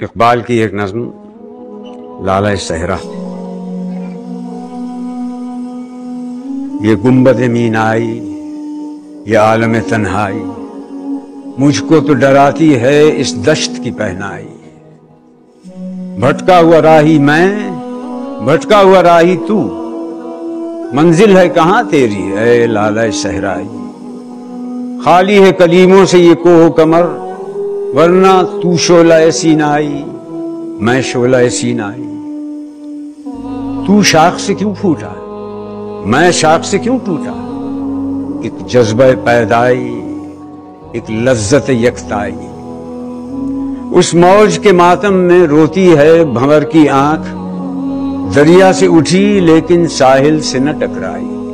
इकबाल की एक नज्म, लाला सहरा। ये गुंबद मीन आई ये आलम तन्हाई, मुझको तो डराती है इस दश्त की पहनाई। भटका हुआ राही मैं, भटका हुआ राही तू। मंजिल है कहाँ तेरी है, लाला सहराई? खाली है कलीमों से ये कोह कमर वरना तू शोला सीनाई, मैं शोला सीनाई। तू शाख से क्यों फूटा? मैं शाख से क्यों टूटा? एक जज्ब पैदाई, एक लज्जत यकताई। उस मौज के मातम में रोती है भंवर की आँख, दरिया से उठी लेकिन साहिल से न टकराई।